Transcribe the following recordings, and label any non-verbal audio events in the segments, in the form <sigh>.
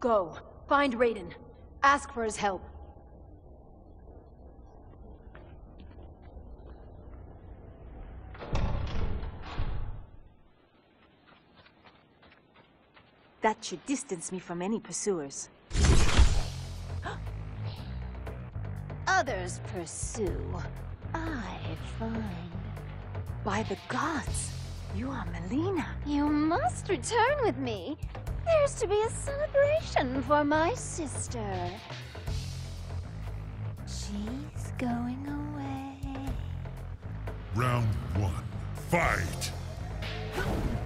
Go. Find Raiden. Ask for his help. That should distance me from any pursuers. <gasps> Others pursue. I find. By the gods, you are Mileena. You must return with me. There's to be a celebration for my sister. She's going away. Round one. Fight! <gasps> <laughs>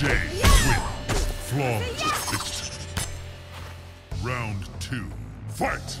Jade wins. Flawless victory. Round two. Fight!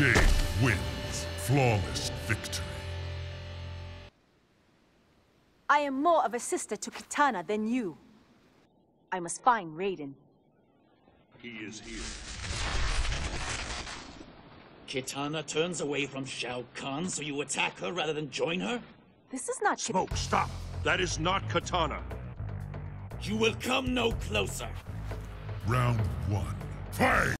Jade wins. Flawless victory. I am more of a sister to Kitana than you. I must find Raiden. He is here. Kitana turns away from Shao Kahn, so you attack her rather than join her? This is not Kit- Smoke, stop! That is not Kitana. You will come no closer. Round one. Fight!